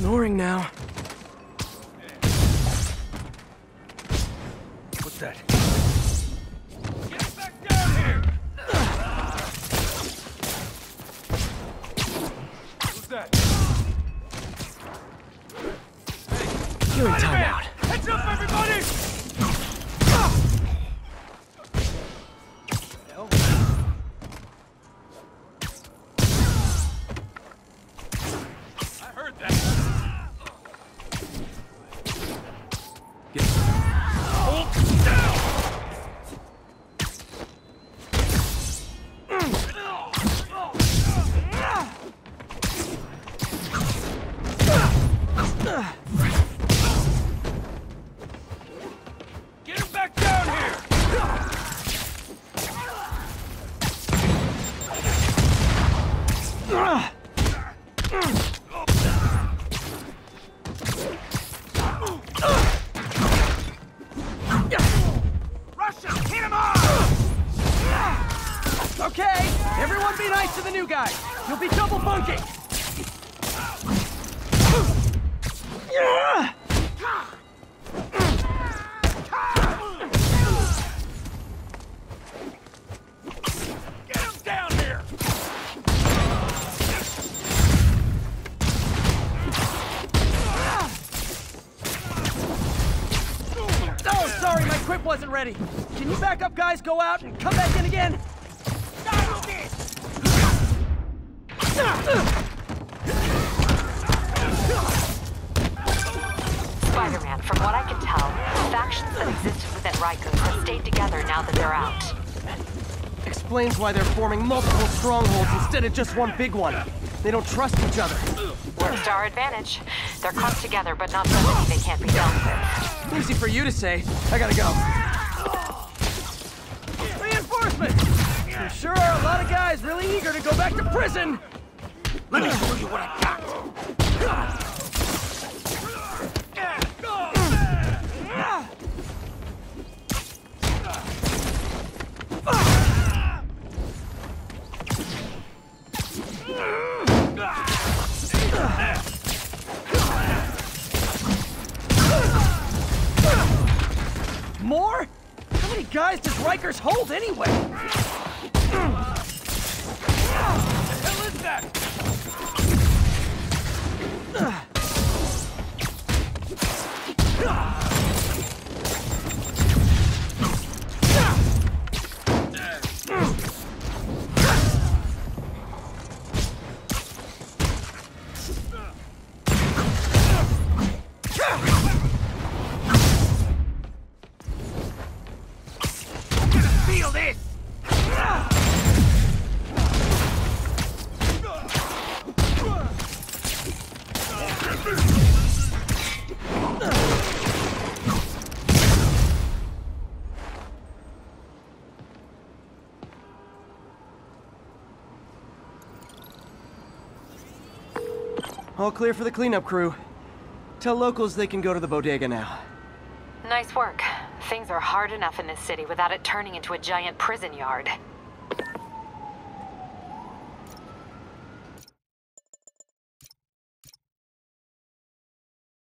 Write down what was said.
snoring now. What's that? Get back down here! Who's that? You're in timeout. Heads up, everybody! I Okay, everyone be nice to the new guy. You'll be double bunking. Quip wasn't ready. Can you back up, guys? Go out and come back in again. Spider-Man, from what I can tell, the factions that existed within Rikers have stayed together now that they're out. Explains why they're forming multiple strongholds instead of just one big one. They don't trust each other. Works to our advantage. They're close together, but not so many they can't be dealt with. Easy for you to say. I gotta go. Reinforcements! There sure are a lot of guys really eager to go back to prison. Let me show you what I got! More? How many guys does Rikers hold anyway? All clear for the cleanup crew. Tell locals they can go to the bodega now. Nice work. Things are hard enough in this city without it turning into a giant prison yard.